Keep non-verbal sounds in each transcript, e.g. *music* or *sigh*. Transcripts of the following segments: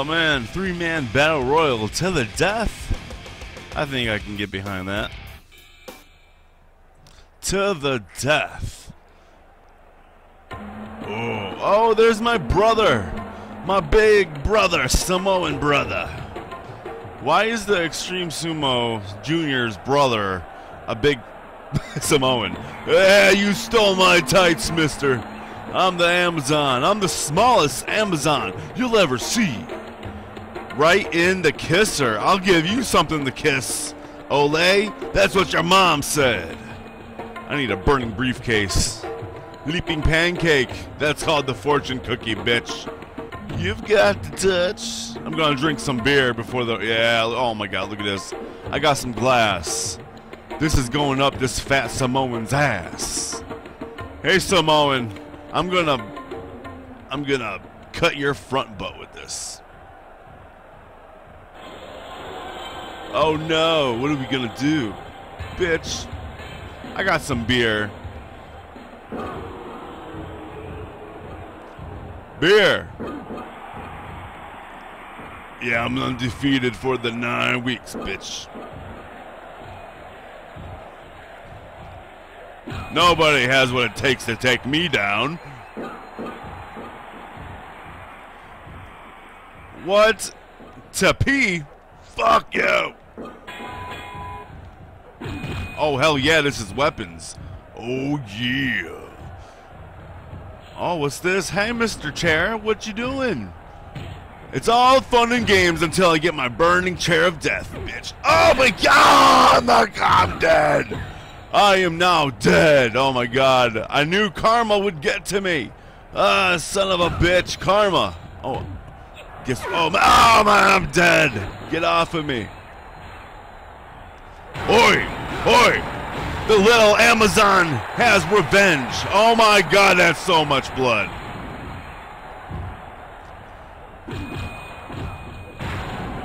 Oh man, three man battle royal to the death. I think I can get behind that. To the death. Oh, oh, there's my brother. My big brother, Samoan brother. Why is the Extreme Sumo Junior's brother a big *laughs* Samoan? Yeah, you stole my tights, mister. I'm the Amazon. I'm the smallest Amazon you'll ever see. Right in the kisser. I'll give you something to kiss. Olay, that's what your mom said. I need a burning briefcase. Leaping pancake. That's called the fortune cookie, bitch. You've got the touch. I'm gonna drink some beer before the. Yeah, oh my god, look at this. I got some glass. This is going up this fat Samoan's ass. Hey, Samoan. I'm gonna. I'm gonna cut your front butt with this. Oh no, what are we gonna do? Bitch. I got some beer. Beer. Yeah, I'm undefeated for the nine weeks, bitch. Nobody has what it takes to take me down. What? To pee? Fuck you! Oh, hell yeah, this is weapons. Oh, yeah. Oh, what's this? Hey, Mr. Chair, what you doing? It's all fun and games until I get my burning chair of death, bitch. Oh my god, I'm dead. I am now dead. Oh my god. I knew karma would get to me. Ah, son of a bitch. Karma. Oh. Guess oh man, oh man, I'm dead. Get off of me. Oi! Oi! The little Amazon has revenge. Oh my god, that's so much blood.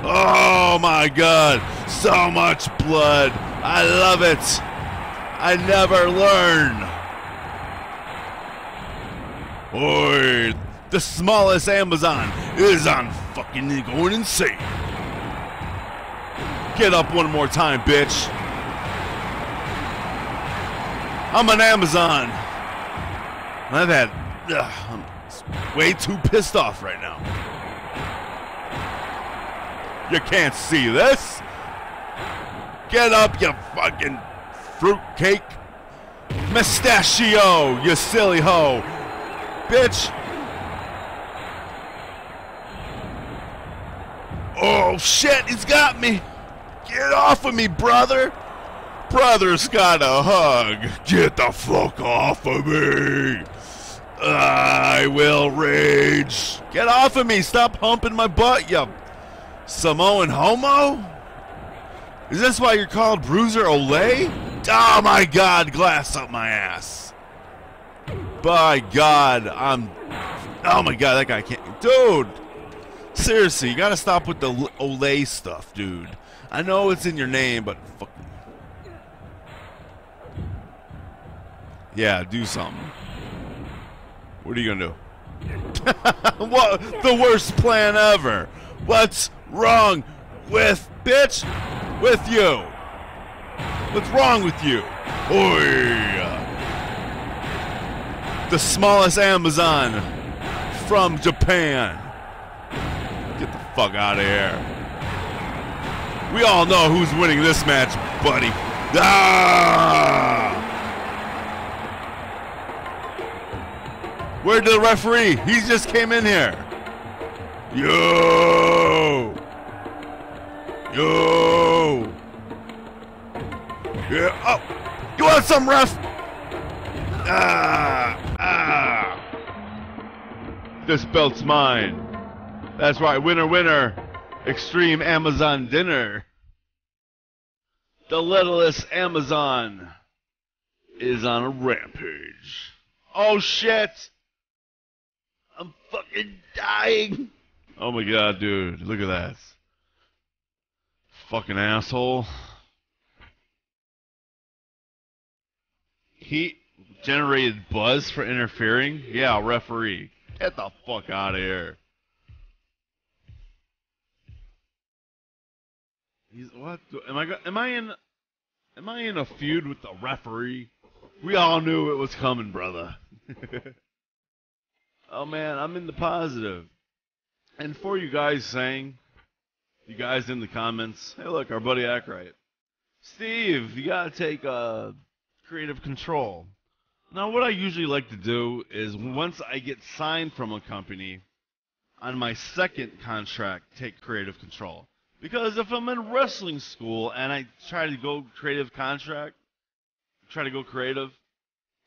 Oh my god, so much blood. I love it. I never learn. Oi, the smallest Amazon is on fucking going insane. Get up one more time, bitch. I'm an Amazon. I've had. Ugh, I'm way too pissed off right now. You can't see this. Get up, you fucking fruitcake. Mustachio, you silly hoe. Bitch. Oh, shit, he's got me. Get off of me, brother. Brother's got a hug. Get the fuck off of me. I will rage. Get off of me. Stop humping my butt, you Samoan homo? Is this why you're called Bruiser Olay? Oh my god, glass up my ass. By god, I'm. Oh my god, that guy can't. Dude! Seriously, you gotta stop with the Olay stuff, dude. I know it's in your name, but fuck. Yeah, do something. What are you gonna do? *laughs* what? The worst plan ever. What's wrong with bitch? With you? What's wrong with you? Oi! The smallest Amazon from Japan. Get the fuck out of here. We all know who's winning this match, buddy. Ah! Where'd the referee? He just came in here. Yo! Yo! Yeah. Oh! You want some ref? Ah! Ah! This belt's mine. That's right. Winner, winner. Extreme Amazon dinner. The littlest Amazon is on a rampage. Oh shit! I'm fucking dying. Oh my god, dude. Look at that. Fucking asshole. He generated buzz for interfering? Yeah, referee. Get the fuck out of here. He's what? Am I? Am I in? Am I in a feud with the referee? We all knew it was coming, brother. *laughs* oh man, I'm in the positive. And for you guys saying, you guys in the comments, hey look, our buddy Ackright. Steve, you gotta take uh, creative control. Now, what I usually like to do is once I get signed from a company, on my second contract, take creative control. Because if I'm in wrestling school and I try to go creative contract, try to go creative,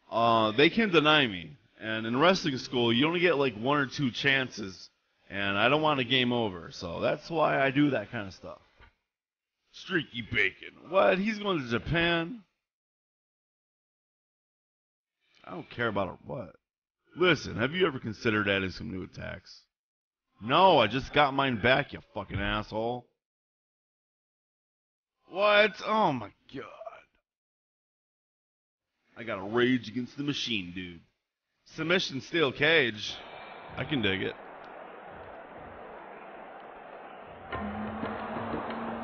uh, they can deny me. And in wrestling school, you only get like one or two chances, and I don't want a game over. So that's why I do that kind of stuff. Streaky Bacon. What? He's going to Japan? I don't care about a what. Listen, have you ever considered adding some new attacks? No, I just got mine back, you fucking asshole. What? Oh my god. I got a rage against the machine, dude. Submission steel cage. I can dig it.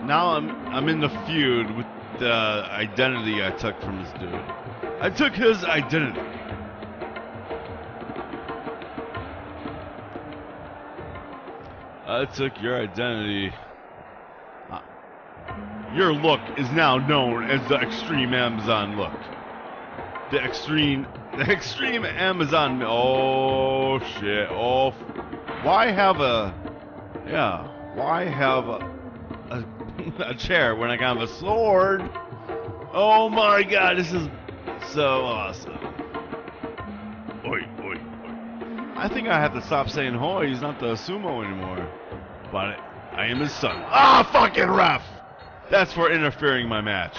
Now I'm I'm in the feud with the identity I took from this dude. I took his identity. I took your identity. Your look is now known as the Extreme Amazon look. The extreme, *laughs* the extreme Amazon. Oh shit! Oh, why have a? Yeah, why have a, a, *laughs* a chair when I can have a sword? Oh my god, this is so awesome. Oi, oi, oi. I think I have to stop saying hoy. He's not the sumo anymore. But I am his son. Ah, fucking ref! That's for interfering my match.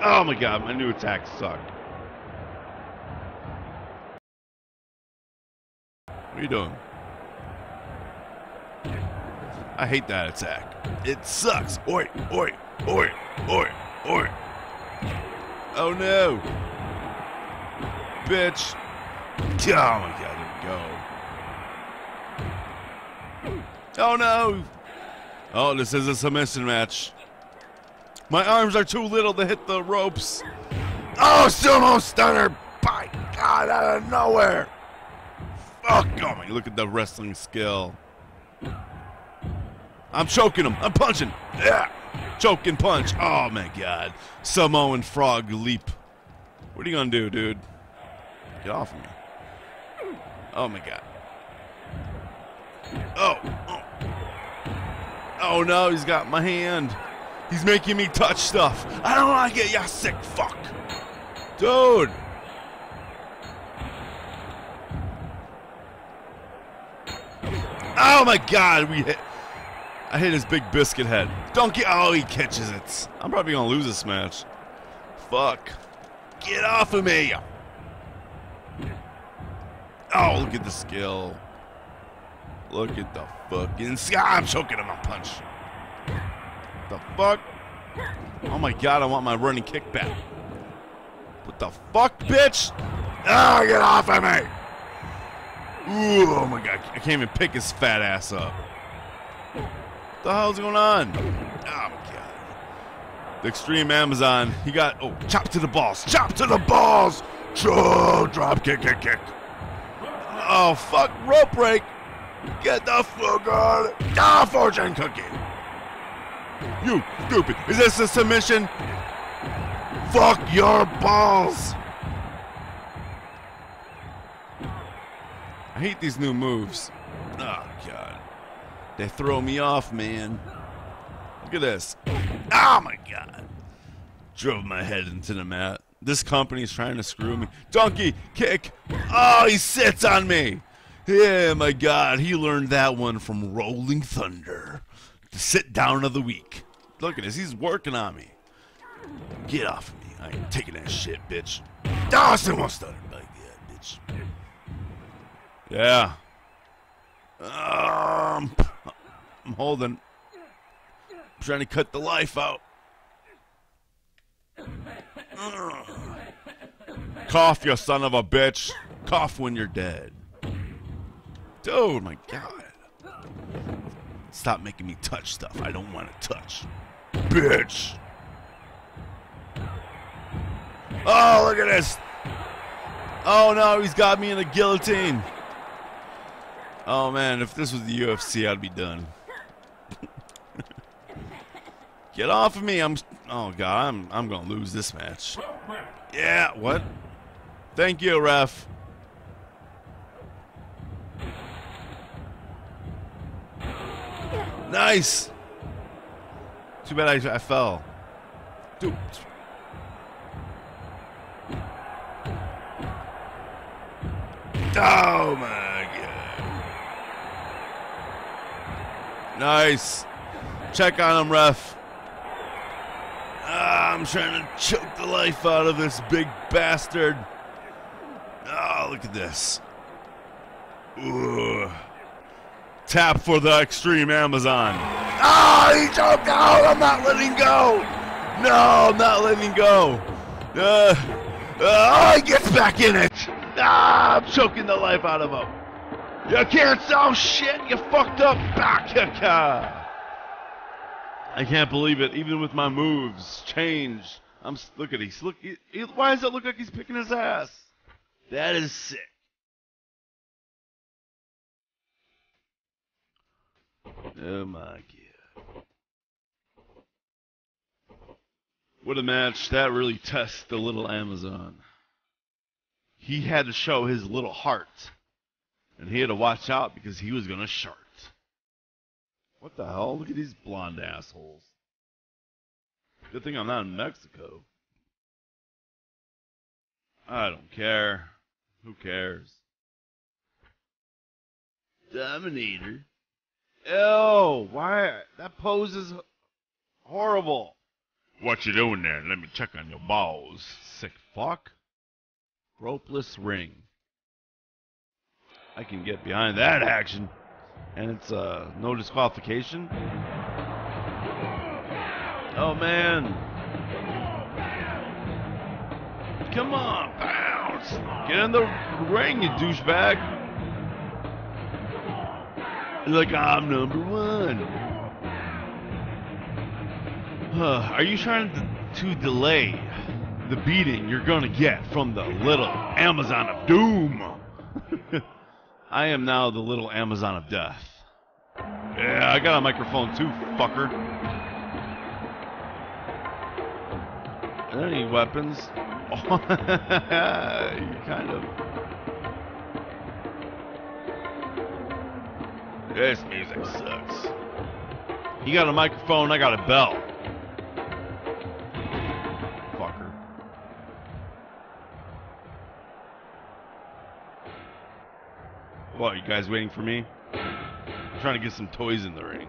Oh my god, my new attack sucked. What are you doing? I hate that attack. It sucks. Oi, oi, oi, oi, oi. Oh no. Bitch. Oh my god, go. Oh no. Oh, this is a submission match. My arms are too little to hit the ropes. Oh, sumo stunner! By God, out of nowhere! Fuck! Oh my! Look at the wrestling skill. I'm choking him. I'm punching. Yeah. Choking punch. Oh my God. Samoan frog leap. What are you gonna do, dude? Get off of me. Oh my God. Oh. Oh, oh no! He's got my hand. He's making me touch stuff. I don't like it, you sick fuck. Dude. Oh my god, we hit. I hit his big biscuit head. Donkey. Oh, he catches it. I'm probably gonna lose this match. Fuck. Get off of me. Oh, look at the skill. Look at the fucking. sky! I'm choking him on punch. The fuck? Oh my god, I want my running kick back. What the fuck, bitch? Ah, oh, get off of me! Ooh, oh my god, I can't even pick his fat ass up. What the hell's going on? Oh my god. The extreme Amazon, he got, oh, chop to the balls, chop to the balls! Chop, drop, kick, kick, kick. Oh, fuck, rope break! Get the fuck out! Ah, fortune cookie! You stupid. Is this a submission? Fuck your balls. I hate these new moves. Oh, God. They throw me off, man. Look at this. Oh, my God. Drove my head into the mat. This company's trying to screw me. Donkey kick. Oh, he sits on me. Yeah, my God. He learned that one from Rolling Thunder the sit down of the week. Look at this. He's working on me. Get off of me. I ain't taking that shit, bitch. Dawson won't stutter bitch. Yeah. Um, I'm holding. I'm trying to cut the life out. Cough, you son of a bitch. Cough when you're dead. Dude, my God. Stop making me touch stuff I don't want to touch. Bitch. Oh, look at this. Oh no, he's got me in a guillotine. Oh man, if this was the UFC, I'd be done. *laughs* Get off of me. I'm Oh god, I'm I'm to lose this match. Yeah, what? Thank you, ref. Nice. Too bad I, I fell. Dude. Oh my god. Nice. Check on him, ref. Ah, I'm trying to choke the life out of this big bastard. Oh, look at this. Ugh. Tap for the extreme Amazon. Ah, oh, he choked out. I'm not letting go. No, I'm not letting go. Uh, uh, oh, he gets back in it. Ah, I'm choking the life out of him. You can't sell shit. You fucked up. Back, *laughs* I can't believe it. Even with my moves, changed, I'm look at he's look. He, he, why does it look like he's picking his ass? That is sick. Oh my god. What a match. That really tests the little Amazon he had to show his little heart. And he had to watch out because he was going to shart. What the hell? Look at these blonde assholes. Good thing I'm not in Mexico. I don't care. Who cares? Dominator. Ew, why? That pose is horrible. What you doing there? Let me check on your balls, sick fuck. Ropeless ring. I can get behind that action. And it's uh, no disqualification. Oh, man. Come on, bounce. Get in the ring, you douchebag. Like I'm number one. Are you trying to, to delay the beating you're going to get from the little Amazon of Doom. *laughs* I am now the little Amazon of Death. Yeah, I got a microphone too, fucker. Any weapons? *laughs* Oh, kind of. This music sucks. He got a microphone, I got a belt. Guys waiting for me? I'm trying to get some toys in the ring.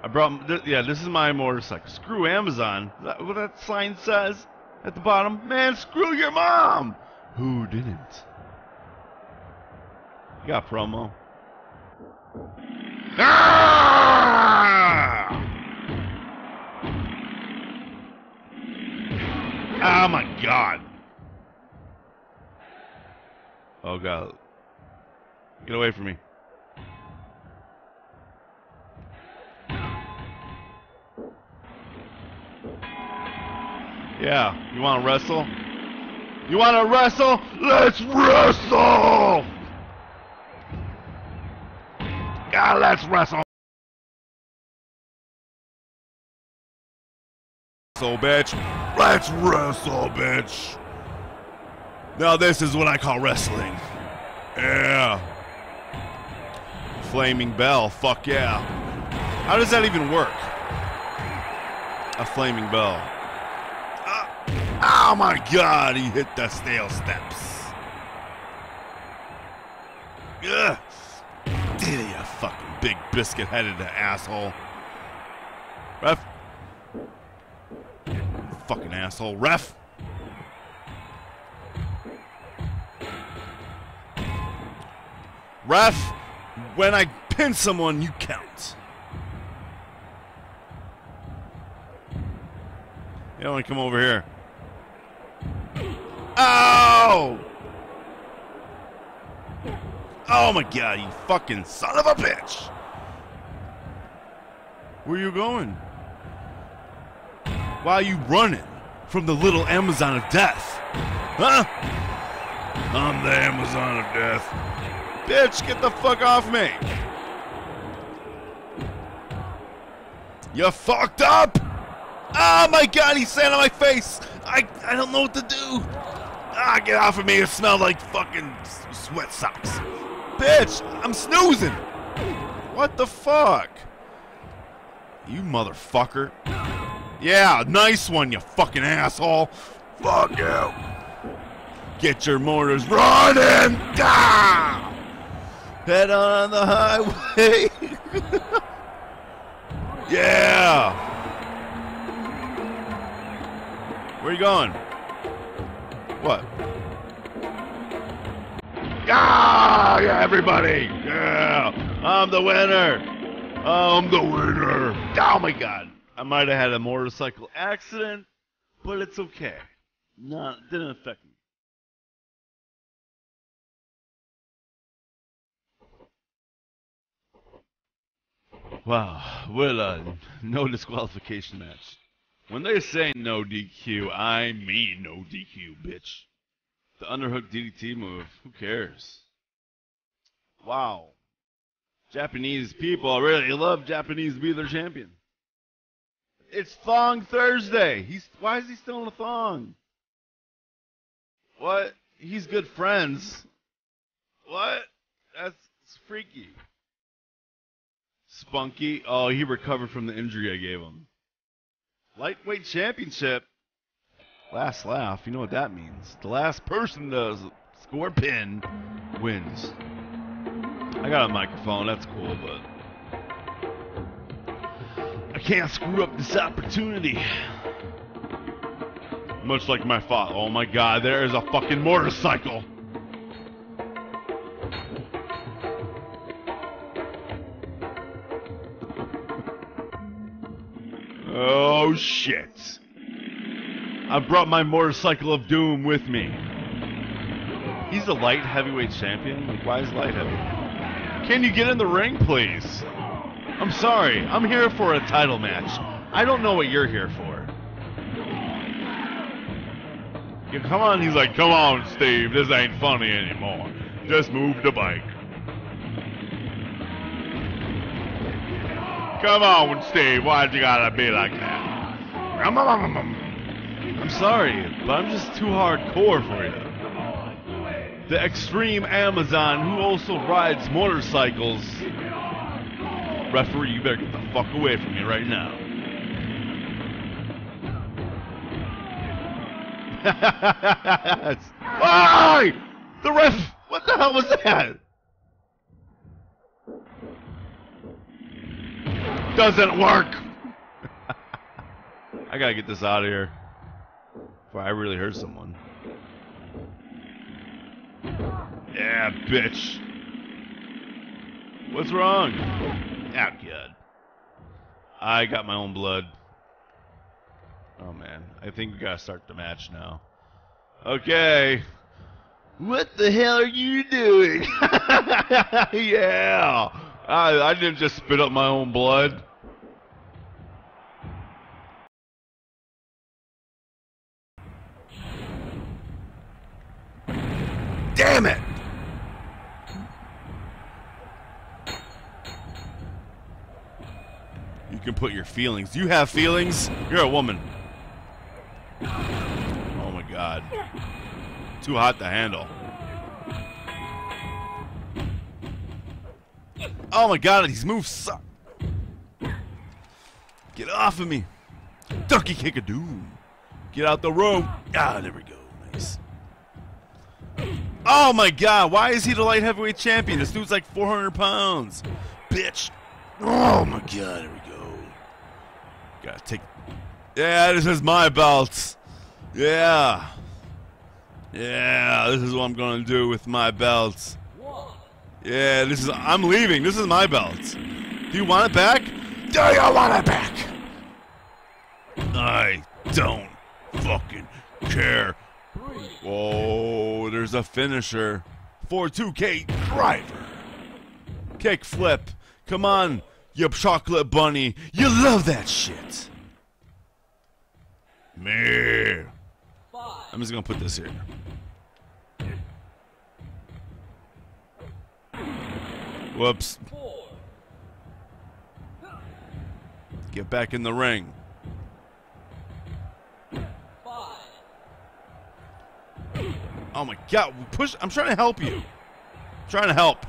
I brought, th yeah, this is my motorcycle. Screw Amazon. That what that sign says at the bottom? Man, screw your mom! Who didn't? You got promo. Ah! Oh my god. Oh god. Get away from me. Yeah, you want to wrestle? You want to wrestle? Let's wrestle! God, let's wrestle! So, bitch. Let's wrestle, bitch. Now, this is what I call wrestling. Yeah. Flaming bell. Fuck yeah. How does that even work? A flaming bell. Uh, oh my god, he hit the stale steps. Ugh. You fucking big biscuit headed asshole. Ref. Fucking asshole. Ref. Ref. When I pin someone, you count. You don't want to come over here. Oh! Oh my god, you fucking son of a bitch! Where you going? Why are you running from the little Amazon of death? Huh? I'm the Amazon of death. Bitch, get the fuck off me! You fucked up! Oh my god, he's sat on my face! I, I don't know what to do! Ah, get off of me, it smells like fucking sweat socks. Bitch, I'm snoozing! What the fuck? You motherfucker. Yeah, nice one, you fucking asshole. Fuck you. Get your mortars running down! Head on the highway. *laughs* yeah! Where you going? What? Ah, yeah, everybody! Yeah! I'm the winner! I'm the winner! Oh my god! I might have had a motorcycle accident, but it's okay. Not didn't affect me. Wow, well, uh, no disqualification match. When they say no DQ, I mean no DQ, bitch. The underhook DDT move, who cares? Wow. Japanese people really love Japanese to be their champion. It's Thong Thursday. He's why is he still in a thong? What? He's good friends. What? That's freaky. Spunky. Oh, he recovered from the injury I gave him. Lightweight championship. Last laugh. You know what that means. The last person to score pin wins. I got a microphone. That's cool, but I can't screw up this opportunity. Much like my father. Oh my god, there is a fucking motorcycle. Oh shit. I brought my motorcycle of doom with me. He's a light heavyweight champion? Like, why is light heavy? Can you get in the ring, please? I'm sorry. I'm here for a title match. I don't know what you're here for. Yeah, come on, he's like, come on, Steve. This ain't funny anymore. Just move the bike. Come on, Steve. Why'd you gotta be like that? I'm sorry, but I'm just too hardcore for you. The extreme Amazon who also rides motorcycles Referee, you better get the fuck away from me right now. *laughs* Why? The ref. What the hell was that? Doesn't work. I gotta get this out of here. Before I really hurt someone. Yeah, bitch. What's wrong? Ah, out good. I got my own blood. Oh man, I think we gotta start the match now. Okay. What the hell are you doing? *laughs* yeah. I, I didn't just spit up my own blood. Damn it! You can put your feelings. You have feelings? You're a woman. Oh my god. Too hot to handle. Oh my god, these moves suck. Get off of me. Ducky kick a doom. Get out the room. Ah, there we go. Nice. Oh my god, why is he the light heavyweight champion? This dude's like 400 pounds. Bitch. Oh my god, there we go. Gotta take. Yeah, this is my belt. Yeah. Yeah, this is what I'm gonna do with my belt. Yeah, this is. I'm leaving. This is my belt. Do you want it back? Do you want it back? I don't fucking care. Whoa, there's a finisher. 4-2K driver. Kick flip. Come on, you chocolate bunny. You love that shit. Me. I'm just gonna put this here. Whoops. Get back in the ring. Oh my god, push I'm trying to help you. I'm trying to help.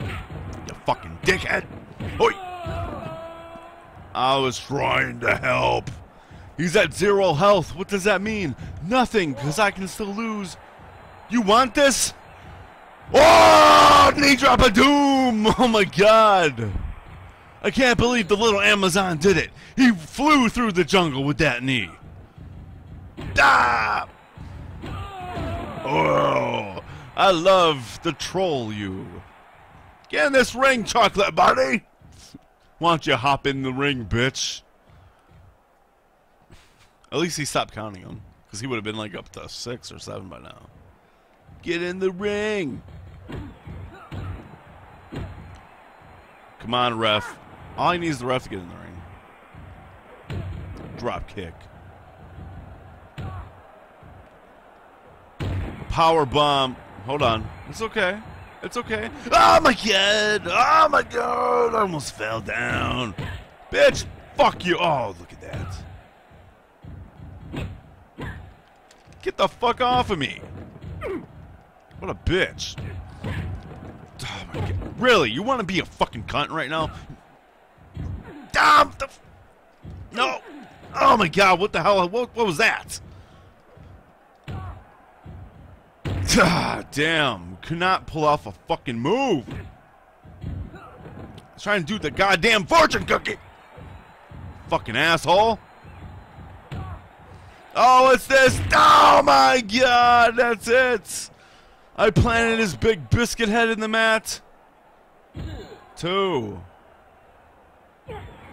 You fucking dickhead. Oi. I was trying to help. He's at zero health. What does that mean? Nothing, because I can still lose. You want this? Oh, knee drop of doom! *laughs* Oh my god! I can't believe the little Amazon did it. He flew through the jungle with that knee. Ah! I love the troll you. Get in this ring, chocolate bunny. Why don't you hop in the ring, bitch? At least he stopped counting them, because he would have been like up to six or seven by now. Get in the ring. Come on, ref. All he needs is the ref to get in the ring. Drop kick. Power bomb. Hold on. It's okay. It's okay. Oh my god! Oh my god! I almost fell down. Bitch! Fuck you! Oh, look at that. Get the fuck off of me! What a bitch. Oh my god. Really? You want to be a fucking cunt right now? Damn! The no! Oh my god, what the hell? What, what was that? Ah, damn. Could not pull off a fucking move. I was trying to do the goddamn fortune cookie. Fucking asshole. Oh, it's this. Oh my god, that's it. I planted his big biscuit head in the mat. Two.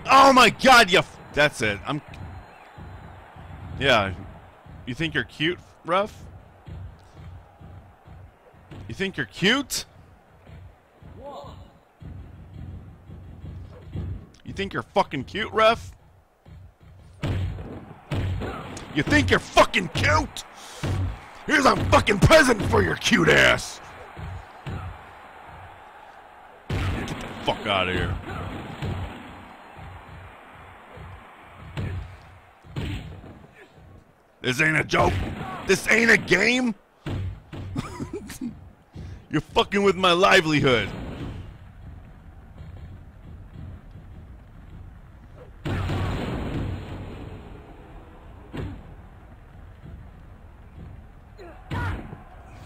Oh my god, you. that's it. I'm. Yeah. You think you're cute, ref? You think you're cute? You think you're fucking cute, ref? You think you're fucking cute? Here's a fucking present for your cute ass. Get the fuck out of here. This ain't a joke. This ain't a game. You're fucking with my livelihood.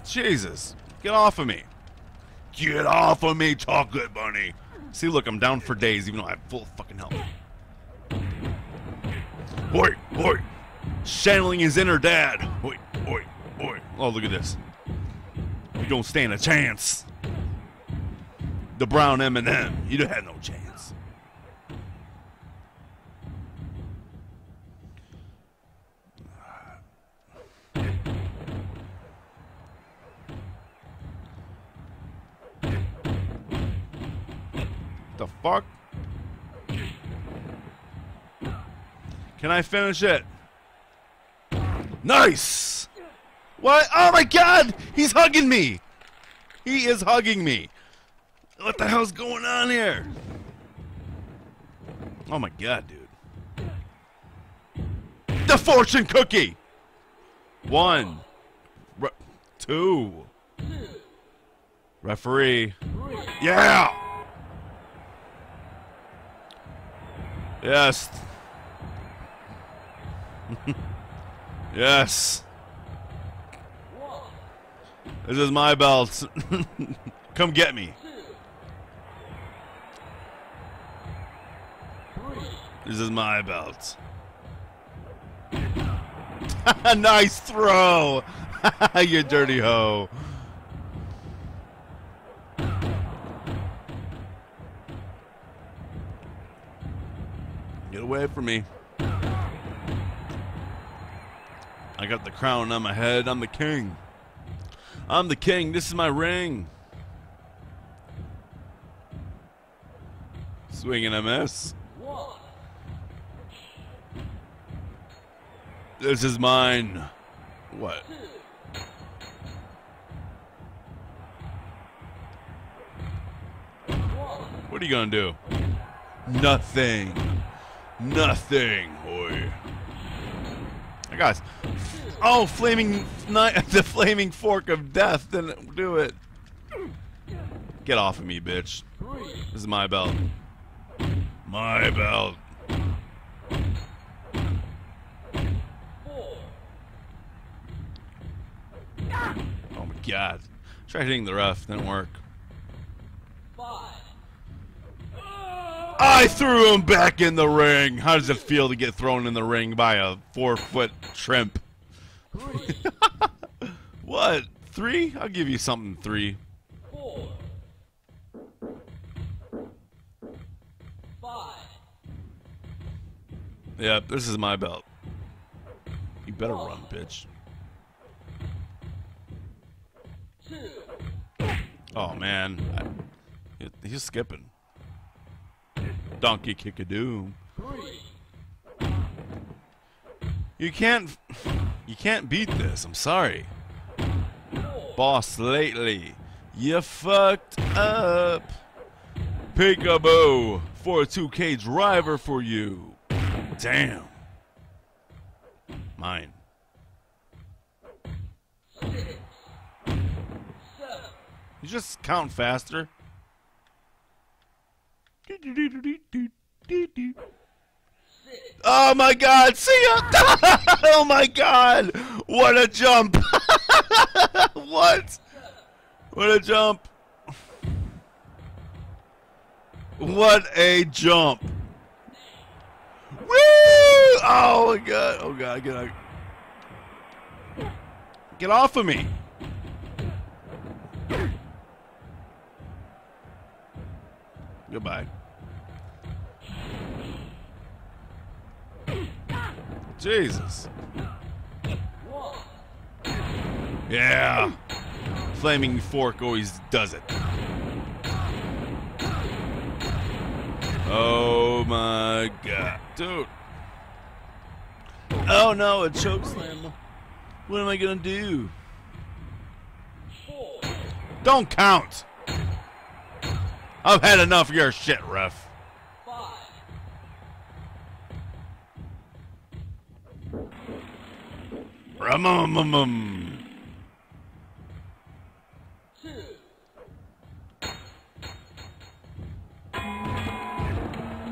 Jesus. Get off of me. Get off of me, chocolate bunny. See, look, I'm down for days, even though I have full fucking health. Oi, oi. Channeling his inner dad. Oi, oi, oi. Oh, look at this. You don't stand a chance. The brown M&M. You had no chance. The fuck? Can I finish it? Nice! What? Oh my god! He's hugging me! He is hugging me! What the hell's going on here? Oh my god, dude. The fortune cookie! One. Re two. Referee. Yeah! Yes. *laughs* yes. This is my belt. *laughs* Come get me. This is my belt. *laughs* nice throw. *laughs* you dirty hoe. Get away from me. I got the crown on my head. I'm the king. I'm the king. This is my ring. Swinging a miss. This is mine. What? What are you gonna do? Nothing. Nothing. I got. Oh, flaming *laughs* the flaming fork of death didn't do it. Get off of me, bitch. This is my belt. My belt. Oh my god. Tried hitting the ref, didn't work. I threw him back in the ring. How does it feel to get thrown in the ring by a four foot shrimp? *laughs* what? Three? I'll give you something three. Four. Five. Yeah, this is my belt. You better run, bitch. Two. Oh man, I, he's skipping. Donkey kick a doom. You can't, you can't beat this. I'm sorry, boss. Lately, you fucked up. Peekaboo, 4-2K driver for you. Damn. Mine. You just count faster. Oh my god, see ya! *laughs* oh my god! What a jump! *laughs* what? What a jump! What a jump! Woo! Oh my god! Oh god, get out. Get off of me! Goodbye. Jesus. Yeah. Flaming fork always does it. Oh my god. Dude. Oh no, a choke slam. What am I gonna do? Don't count. I've had enough of your shit, ref. Rum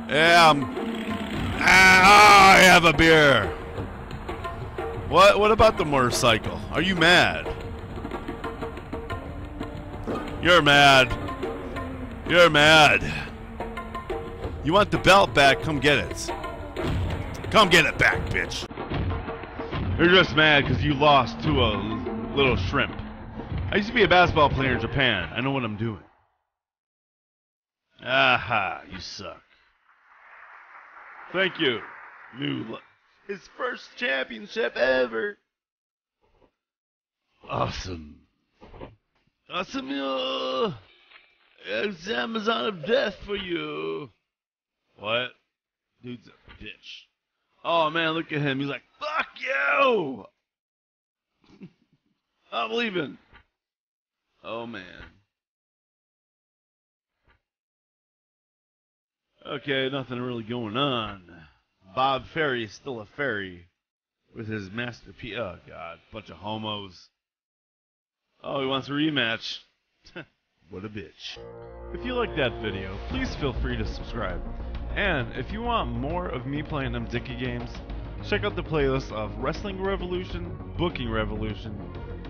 Yeah, I'm, ah, I have a beer. What? What about the motorcycle? Are you mad? You're mad. You're mad. You want the belt back? Come get it. Come get it back, bitch. You're just mad because you lost to a little shrimp. I used to be a basketball player in Japan. I know what I'm doing. Aha, you suck. Thank you. New his first championship ever. Awesome. Awesome. Uh, it's Amazon of death for you. What? Dude's a bitch. Oh man, look at him. He's like, fuck you! *laughs* I'm leaving. Oh man. Okay, nothing really going on. Bob Ferry is still a fairy with his Master P. Oh god, bunch of homos. Oh, he wants a rematch. *laughs* What a bitch. If you liked that video, please feel free to subscribe. And if you want more of me playing MDickie games, check out the playlist of Wrestling Revolution, Booking Revolution,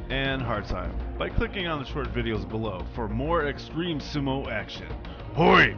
and Hard Time by clicking on the short videos below for more extreme sumo action. Hoi!